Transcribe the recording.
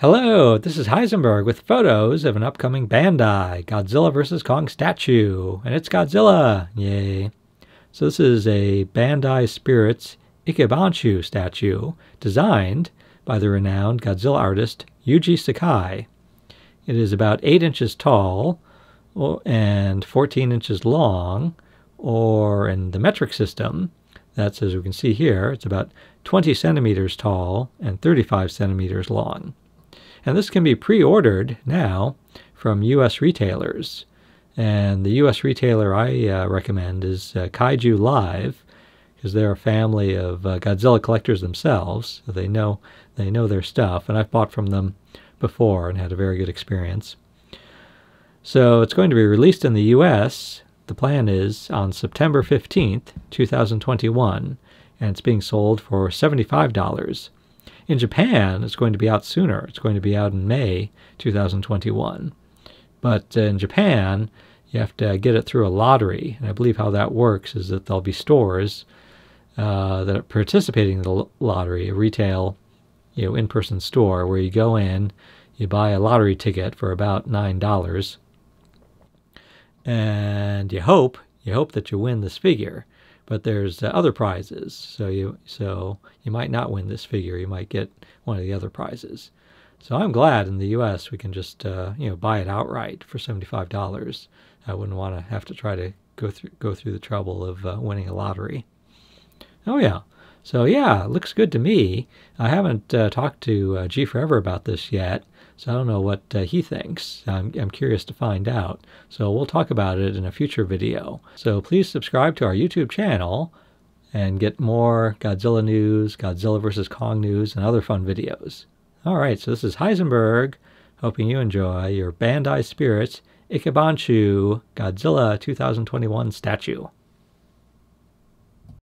Hello, this is Heisenberg with photos of an upcoming Bandai Godzilla vs. Kong statue. And it's Godzilla! Yay. So this is a Bandai Spirits Ichibansho statue designed by the renowned Godzilla artist Yuji Sakai. It is about 8 inches tall and 14 inches long, or in the metric system, that's as we can see here, it's about 20 centimeters tall and 35 centimeters long. And this can be pre ordered now from US retailers. And the US retailer I uh, recommend is uh, Kaiju Live because they're a family of uh, Godzilla collectors themselves. So they know they know their stuff, and I've bought from them before and had a very good experience. So it's going to be released in the U.S. The plan is on September 15th, 2021, and it's being sold for $75. In Japan, it's going to be out sooner. It's going to be out in May 2021. But in Japan, you have to get it through a lottery. And I believe how that works is that there'll be stores uh, that are participating in the lottery, a retail, you know, in-person store where you go in, you buy a lottery ticket for about nine dollars, and you hope you hope that you win this figure but there's other prizes. So you so you might not win this figure. You might get one of the other prizes. So I'm glad in the U.S. we can just uh, you know buy it outright for seventy-five dollars. I wouldn't want to have to try to go through go through the trouble of uh, winning a lottery. Oh yeah. So yeah, looks good to me. I haven't uh, talked to uh, G Forever about this yet, so I don't know what uh, he thinks. I'm, I'm curious to find out. So we'll talk about it in a future video. So please subscribe to our YouTube channel and get more Godzilla news, Godzilla vs. Kong news, and other fun videos. All right, so this is Heisenberg, hoping you enjoy your Bandai Spirits Ichibansho Godzilla 2021 statue.